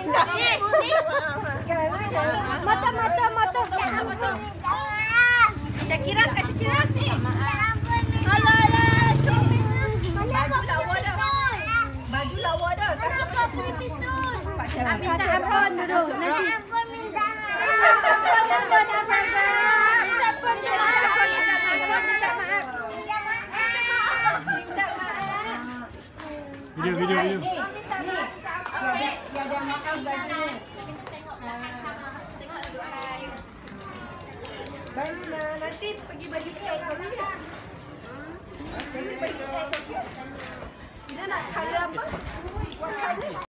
minta. Mata, mata, mata. Syakira, Kak Syakira. Alah, alah. Baju lawa dah. Baju lawa dah. Kasut Pak Syarif. Minta Amron dulu. Nanti. Video, video, video. Yang ada makan baju ni. Bana, nanti pergi bagi try kau ni. Nanti bagi try kau. Dia nak colour apa?